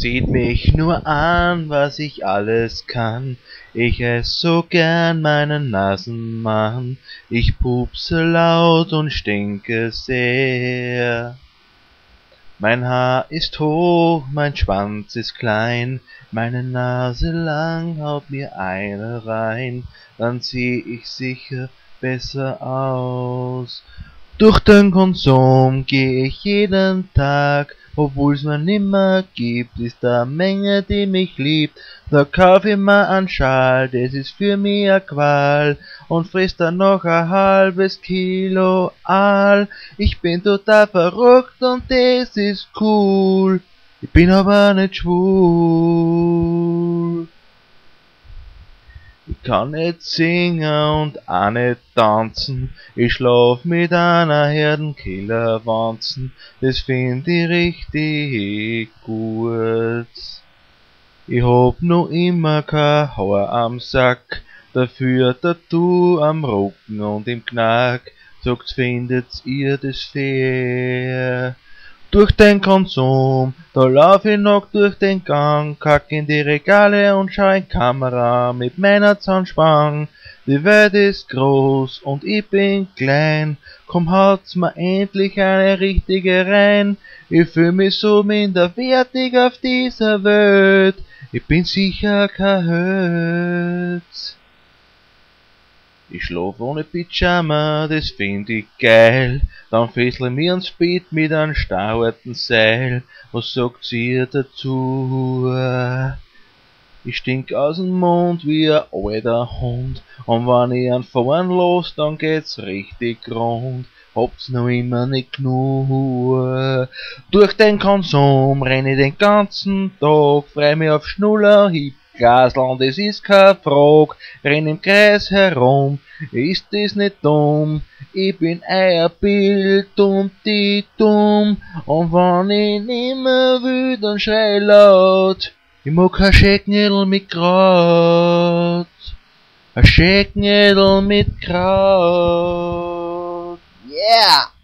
Seht mich nur an, was ich alles kann. Ich ess so gern meinen Nasenmann. Ich pupse laut und stinke sehr. Mein Haar ist hoch, mein Schwanz ist klein, meine Nase lang, haut mir eine rein, dann seh ich sicher besser aus. Durch den Konsum geh ich jeden Tag, obwohl's mir nimmer gibt, ist da Menge, die mich liebt. Da kauf ich mir einen Schal, das ist für mich a Qual, und friss dann noch a halbes Kilo Aal. Ich bin total verrückt und das ist cool, ich bin aber nicht schwul. Ich kann nicht singen und auch nicht tanzen, ich schlaf mit einer Herdenkillerwanzen, das find ich richtig gut. Ich hab noch immer kein Haar am Sack, dafür Tattoo am Rücken und im Knack, sagt's findet ihr das fair? Durch den Konsum, da lauf ich noch durch den Gang, kack in die Regale und schau in Kamera mit meiner Zahnspang. Die Welt ist groß und ich bin klein, komm haut's mir endlich eine richtige rein. Ich fühl mich so minderwertig auf dieser Welt, ich bin sicher kein Hölz. Ich schlaf ohne Pyjama, das find ich geil. Dann fessel mir ans Bett mit einem starren Seil. Was sagt ihr dazu? Ich stink aus dem Mund wie ein alter Hund. Und wenn ich einen fahren los, dann geht's richtig rund. Habt's noch immer nicht genug. Durch den Konsum renn ich den ganzen Tag, freu mich auf Schnuller, Hieb Glasland, es ist kein Frag, renn im Kreis herum, ist das nicht dumm? Ich bin euer Bild und die dumm, und wenn ich nimmer will, dann schrei laut. Ich mag kein Schecknädel mit Kraut, ein Schecknädel mit Kraut. Yeah!